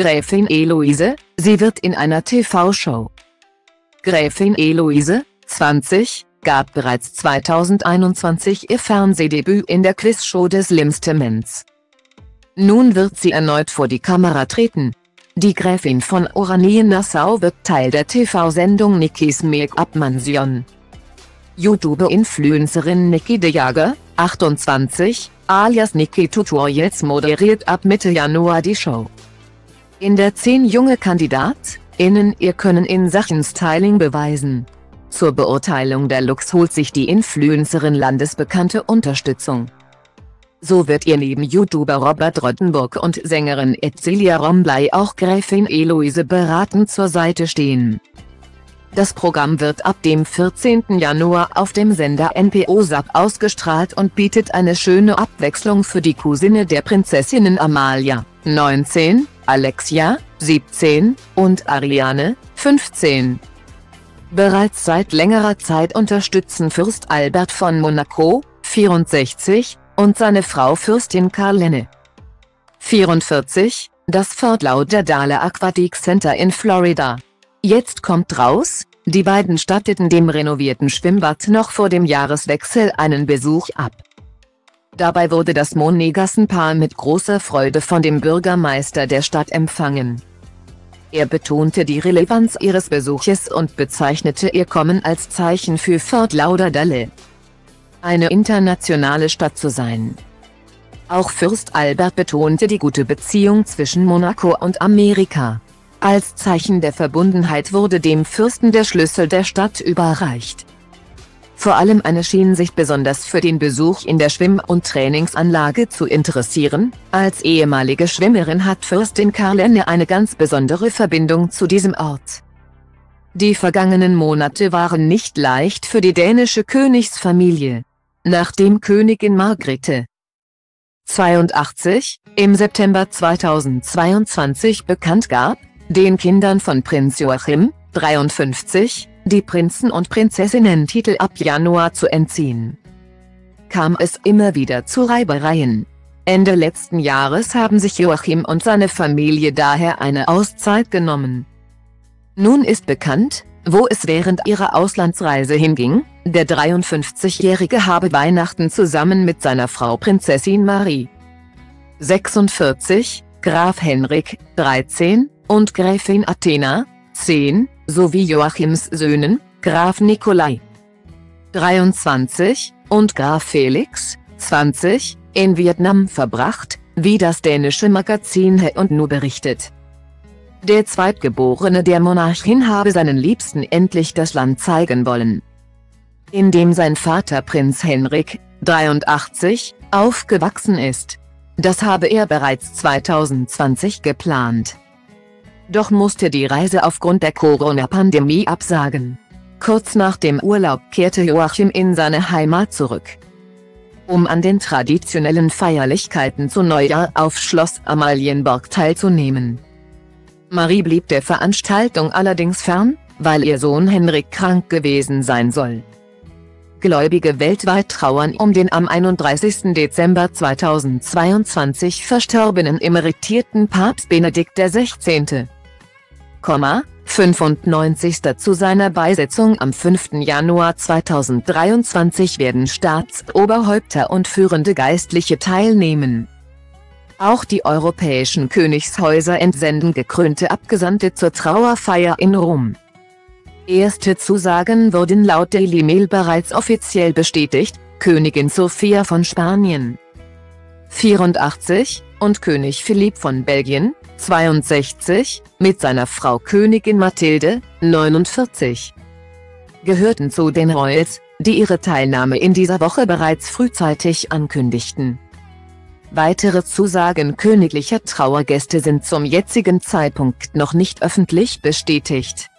Gräfin Eloise, sie wird in einer TV-Show. Gräfin Eloise, 20, gab bereits 2021 ihr Fernsehdebüt in der Quizshow des Limstemens. Nun wird sie erneut vor die Kamera treten. Die Gräfin von Oranien-Nassau wird Teil der TV-Sendung Nikis Make-up-Mansion. YouTube-Influencerin Niki de Jager, 28, alias Niki Tutorials moderiert ab Mitte Januar die Show. In der 10 junge KandidatInnen ihr können in Sachen Styling beweisen. Zur Beurteilung der Looks holt sich die Influencerin landesbekannte Unterstützung. So wird ihr neben YouTuber Robert Rottenburg und Sängerin Etzilia Rombley auch Gräfin Eloise beratend zur Seite stehen. Das Programm wird ab dem 14. Januar auf dem Sender NPO SAP ausgestrahlt und bietet eine schöne Abwechslung für die Cousine der Prinzessinnen Amalia, 19, Alexia, 17, und Ariane, 15. Bereits seit längerer Zeit unterstützen Fürst Albert von Monaco, 64, und seine Frau Fürstin Carlene, 44, das Fort Lauderdale Aquatic Center in Florida. Jetzt kommt raus, die beiden statteten dem renovierten Schwimmbad noch vor dem Jahreswechsel einen Besuch ab. Dabei wurde das Monegassenpaar mit großer Freude von dem Bürgermeister der Stadt empfangen. Er betonte die Relevanz ihres Besuches und bezeichnete ihr Kommen als Zeichen für Fort Lauderdale. Eine internationale Stadt zu sein. Auch Fürst Albert betonte die gute Beziehung zwischen Monaco und Amerika. Als Zeichen der Verbundenheit wurde dem Fürsten der Schlüssel der Stadt überreicht. Vor allem eine schien sich besonders für den Besuch in der Schwimm- und Trainingsanlage zu interessieren, als ehemalige Schwimmerin hat Fürstin Karlene eine ganz besondere Verbindung zu diesem Ort. Die vergangenen Monate waren nicht leicht für die dänische Königsfamilie. Nachdem Königin Margrethe 82 im September 2022 bekannt gab, den Kindern von Prinz Joachim, 53, die Prinzen- und Prinzessinnen-Titel ab Januar zu entziehen. Kam es immer wieder zu Reibereien. Ende letzten Jahres haben sich Joachim und seine Familie daher eine Auszeit genommen. Nun ist bekannt, wo es während ihrer Auslandsreise hinging, der 53-Jährige habe Weihnachten zusammen mit seiner Frau Prinzessin Marie 46, Graf Henrik, 13, und Gräfin Athena, 10, sowie Joachims Söhnen, Graf Nikolai 23 und Graf Felix, 20, in Vietnam verbracht, wie das dänische Magazin He und Nu berichtet. Der Zweitgeborene der Monarchin habe seinen Liebsten endlich das Land zeigen wollen. In dem sein Vater Prinz Henrik, 83, aufgewachsen ist. Das habe er bereits 2020 geplant doch musste die Reise aufgrund der Corona-Pandemie absagen. Kurz nach dem Urlaub kehrte Joachim in seine Heimat zurück. Um an den traditionellen Feierlichkeiten zu Neujahr auf Schloss Amalienborg teilzunehmen. Marie blieb der Veranstaltung allerdings fern, weil ihr Sohn Henrik krank gewesen sein soll. Gläubige weltweit trauern um den am 31. Dezember 2022 verstorbenen emeritierten Papst Benedikt XVI. 95. Zu seiner Beisetzung am 5. Januar 2023 werden Staatsoberhäupter und führende Geistliche teilnehmen. Auch die europäischen Königshäuser entsenden gekrönte Abgesandte zur Trauerfeier in Rom. Erste Zusagen wurden laut Daily Mail bereits offiziell bestätigt, Königin Sophia von Spanien 84 und König Philipp von Belgien 62, mit seiner Frau Königin Mathilde, 49. Gehörten zu den Royals, die ihre Teilnahme in dieser Woche bereits frühzeitig ankündigten. Weitere Zusagen königlicher Trauergäste sind zum jetzigen Zeitpunkt noch nicht öffentlich bestätigt.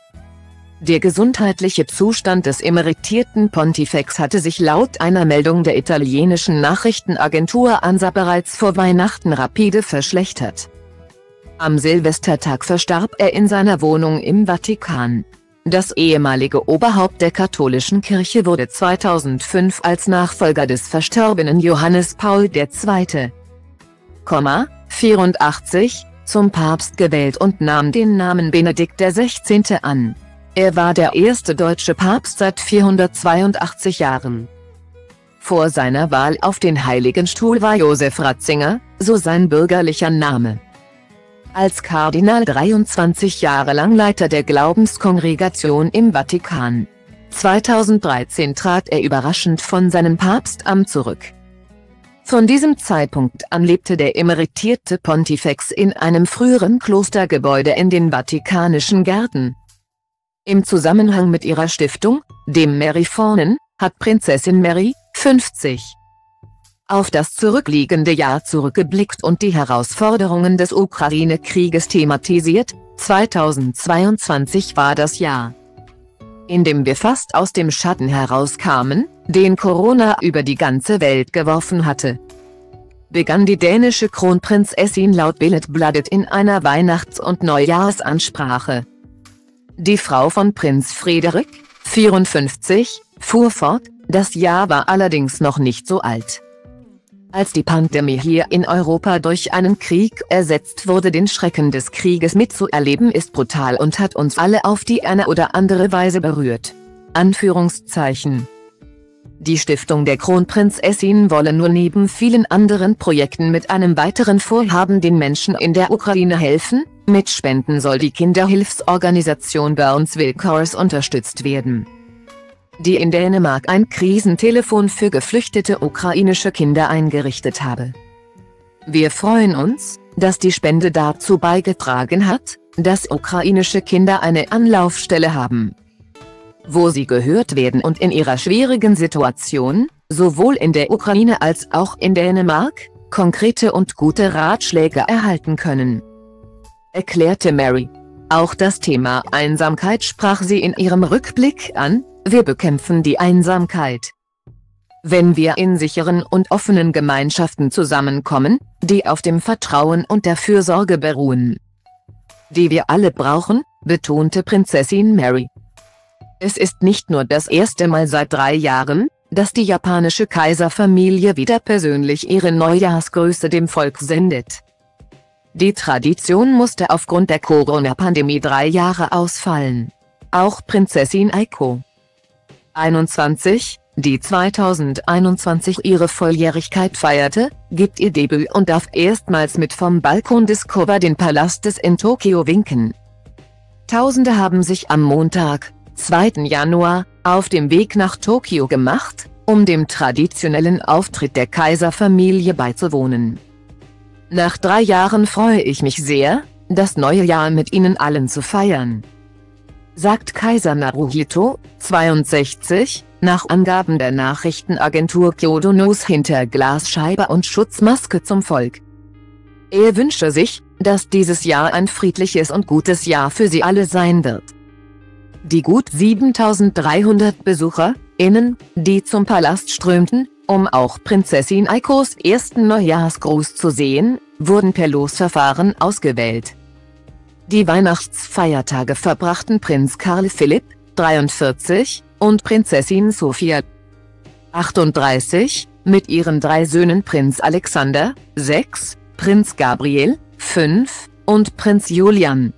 Der gesundheitliche Zustand des emeritierten Pontifex hatte sich laut einer Meldung der italienischen Nachrichtenagentur ANSA bereits vor Weihnachten rapide verschlechtert. Am Silvestertag verstarb er in seiner Wohnung im Vatikan. Das ehemalige Oberhaupt der katholischen Kirche wurde 2005 als Nachfolger des verstorbenen Johannes Paul II. 84, zum Papst gewählt und nahm den Namen Benedikt XVI. an. Er war der erste deutsche Papst seit 482 Jahren. Vor seiner Wahl auf den Heiligen Stuhl war Josef Ratzinger, so sein bürgerlicher Name. Als Kardinal 23 Jahre lang Leiter der Glaubenskongregation im Vatikan. 2013 trat er überraschend von seinem Papstamt zurück. Von diesem Zeitpunkt an lebte der emeritierte Pontifex in einem früheren Klostergebäude in den Vatikanischen Gärten. Im Zusammenhang mit ihrer Stiftung, dem Maryfonen, hat Prinzessin Mary, 50, auf das zurückliegende Jahr zurückgeblickt und die Herausforderungen des Ukraine-Krieges thematisiert, 2022 war das Jahr, in dem wir fast aus dem Schatten herauskamen, den Corona über die ganze Welt geworfen hatte. Begann die dänische Kronprinzessin laut Billedbladet in einer Weihnachts- und Neujahrsansprache. Die Frau von Prinz Frederik, 54, fuhr fort, das Jahr war allerdings noch nicht so alt. Als die Pandemie hier in Europa durch einen Krieg ersetzt wurde den Schrecken des Krieges mitzuerleben ist brutal und hat uns alle auf die eine oder andere Weise berührt. Anführungszeichen. Die Stiftung der Kronprinzessin wolle nur neben vielen anderen Projekten mit einem weiteren Vorhaben den Menschen in der Ukraine helfen, mit Spenden soll die Kinderhilfsorganisation Burnsville Chorus unterstützt werden. Die in Dänemark ein Krisentelefon für geflüchtete ukrainische Kinder eingerichtet habe. Wir freuen uns, dass die Spende dazu beigetragen hat, dass ukrainische Kinder eine Anlaufstelle haben, wo sie gehört werden und in ihrer schwierigen Situation, sowohl in der Ukraine als auch in Dänemark, konkrete und gute Ratschläge erhalten können. Erklärte Mary. Auch das Thema Einsamkeit sprach sie in ihrem Rückblick an, wir bekämpfen die Einsamkeit. Wenn wir in sicheren und offenen Gemeinschaften zusammenkommen, die auf dem Vertrauen und der Fürsorge beruhen. Die wir alle brauchen, betonte Prinzessin Mary. Es ist nicht nur das erste Mal seit drei Jahren, dass die japanische Kaiserfamilie wieder persönlich ihre Neujahrsgrüße dem Volk sendet. Die Tradition musste aufgrund der Corona-Pandemie drei Jahre ausfallen. Auch Prinzessin Aiko 21, die 2021 ihre Volljährigkeit feierte, gibt ihr Debüt und darf erstmals mit vom Balkon des Koba den Palast des in Tokio winken. Tausende haben sich am Montag, 2. Januar, auf dem Weg nach Tokio gemacht, um dem traditionellen Auftritt der Kaiserfamilie beizuwohnen. Nach drei Jahren freue ich mich sehr, das neue Jahr mit Ihnen allen zu feiern. Sagt Kaiser Naruhito, 62, nach Angaben der Nachrichtenagentur Kyodo News hinter Glasscheibe und Schutzmaske zum Volk. Er wünsche sich, dass dieses Jahr ein friedliches und gutes Jahr für sie alle sein wird. Die gut 7300 BesucherInnen, die zum Palast strömten, um auch Prinzessin Eikos ersten Neujahrsgruß zu sehen, wurden per Losverfahren ausgewählt. Die Weihnachtsfeiertage verbrachten Prinz Karl Philipp, 43, und Prinzessin Sophia, 38, mit ihren drei Söhnen Prinz Alexander, 6, Prinz Gabriel, 5, und Prinz Julian.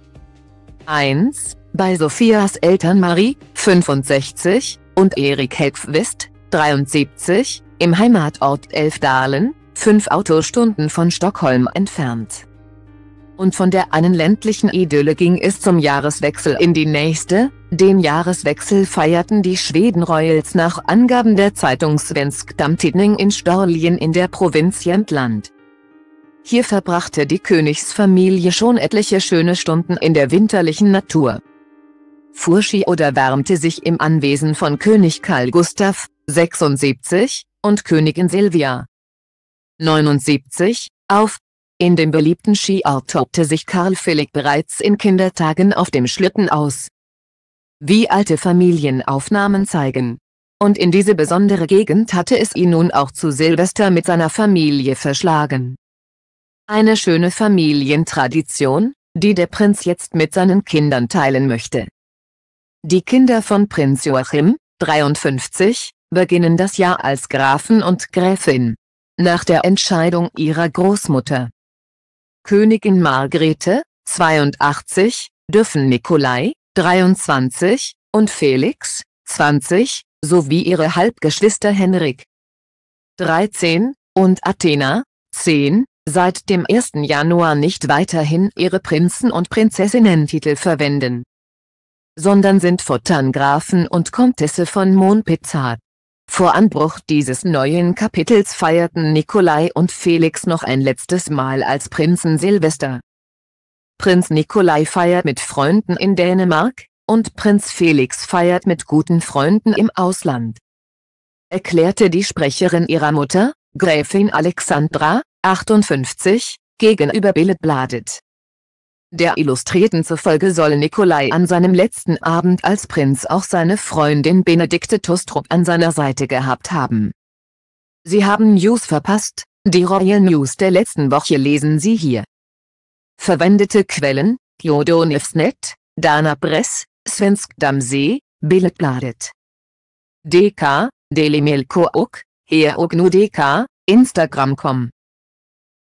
1, bei Sophias Eltern Marie, 65, und Erik Helfwist, 73, im Heimatort Elfdalen, fünf Autostunden von Stockholm entfernt. Und von der einen ländlichen Idylle ging es zum Jahreswechsel in die nächste, den Jahreswechsel feierten die Schweden Royals nach Angaben der Zeitung Svensk Damtidning in Storlien in der Provinz Jämtland. Hier verbrachte die Königsfamilie schon etliche schöne Stunden in der winterlichen Natur fuhr Ski oder wärmte sich im Anwesen von König Karl Gustav, 76, und Königin Silvia, 79, auf. In dem beliebten Skiort tobte sich Karl Philipp bereits in Kindertagen auf dem Schlitten aus. Wie alte Familienaufnahmen zeigen. Und in diese besondere Gegend hatte es ihn nun auch zu Silvester mit seiner Familie verschlagen. Eine schöne Familientradition, die der Prinz jetzt mit seinen Kindern teilen möchte. Die Kinder von Prinz Joachim, 53, beginnen das Jahr als Grafen und Gräfin. Nach der Entscheidung ihrer Großmutter Königin Margrethe, 82, dürfen Nikolai, 23, und Felix, 20, sowie ihre Halbgeschwister Henrik, 13, und Athena, 10, seit dem 1. Januar nicht weiterhin ihre Prinzen- und Prinzessinnentitel verwenden, sondern sind fortan Grafen und Komtesse von Montpezat. Vor Anbruch dieses neuen Kapitels feierten Nikolai und Felix noch ein letztes Mal als Prinzen Silvester. Prinz Nikolai feiert mit Freunden in Dänemark, und Prinz Felix feiert mit guten Freunden im Ausland. Erklärte die Sprecherin ihrer Mutter, Gräfin Alexandra, 58, gegenüber Bildbladet. Der Illustrierten zufolge soll Nikolai an seinem letzten Abend als Prinz auch seine Freundin Benedikte Tostrup an seiner Seite gehabt haben. Sie haben News verpasst, die Royal News der letzten Woche lesen Sie hier. Verwendete Quellen, Jodonivsnet, Dana Press, Svensk Damsee, Bildbladet. DK, Cook, Heognu DK, Instagram.com